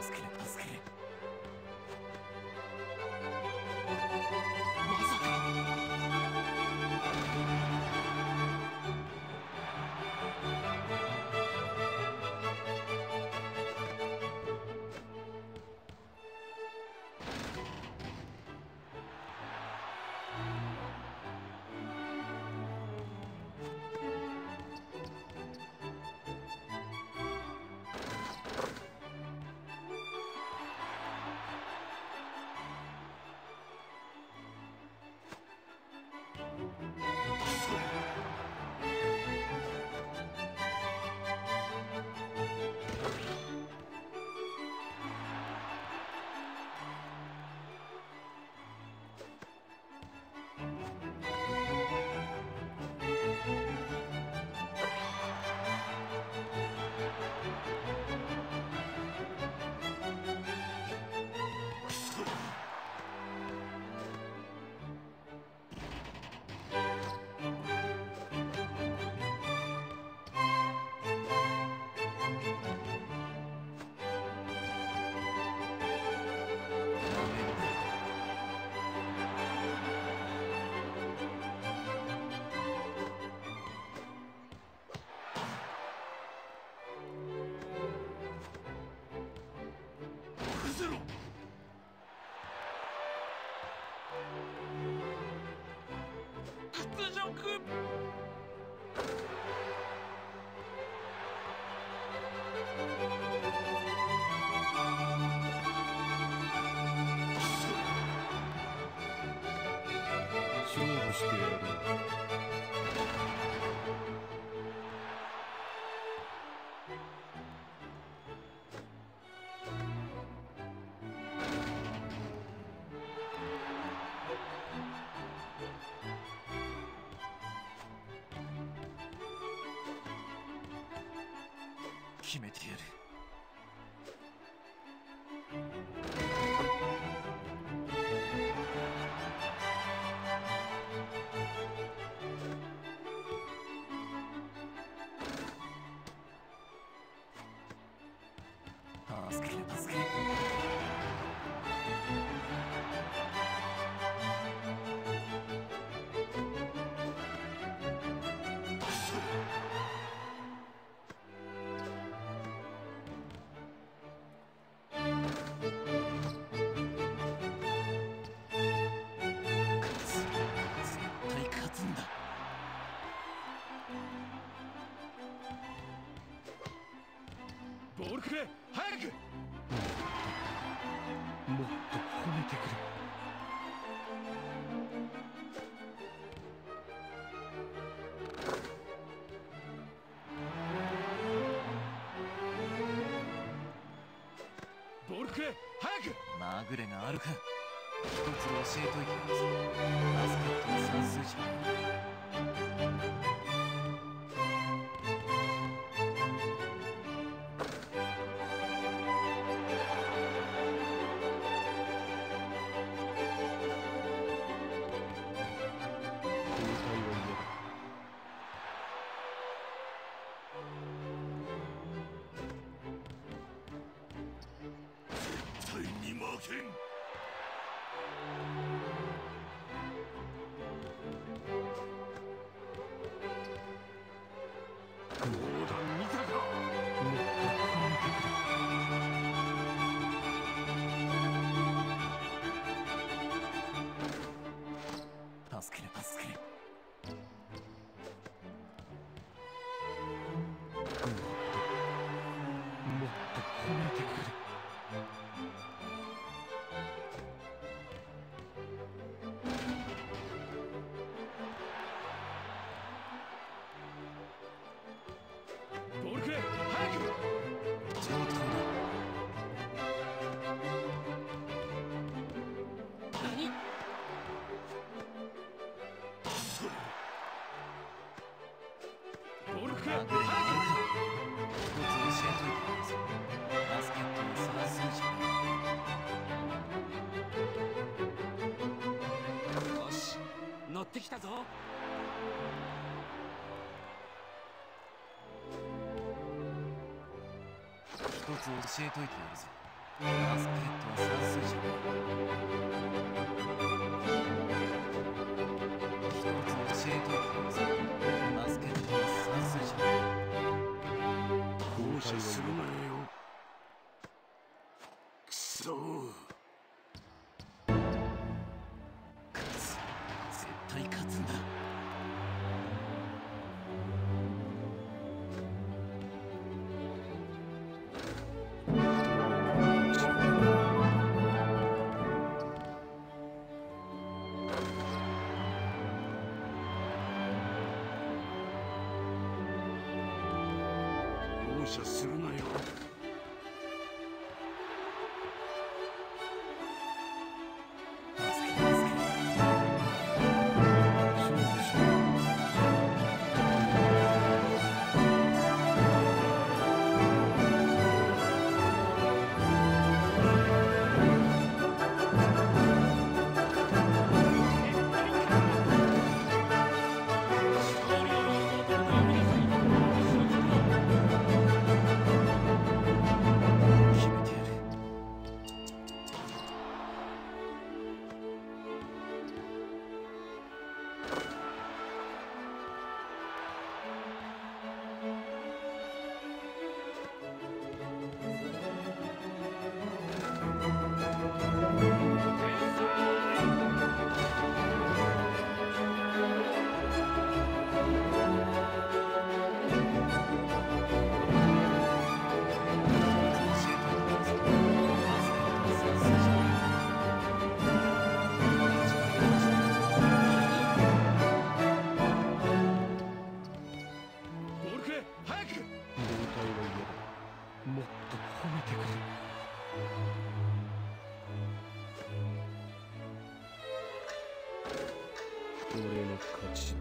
Das Skelepp. せろ屈辱勝負してやる。決めてやる。ボールくれ。早く。もっと褒めてくれ。ボールくれ。早く。まぐれがあるか。一つ教えといてやるぞバスケットの算数じゃ king? まぐれがあ早るか一つ教えといてやるぞバスケットの算数じゃよし乗ってきたぞ一つ教えといてやるぞバスケットは算数じゃ一つ教えといてやるぞするなよくそすると褒めてくれ。俺の勝ち。